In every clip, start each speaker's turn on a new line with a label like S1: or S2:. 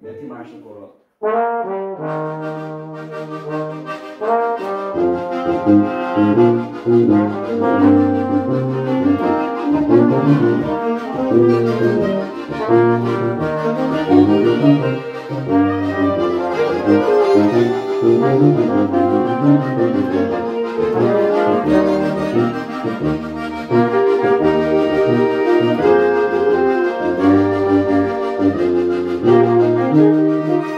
S1: Mete marcha em.
S2: Thank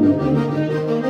S2: Música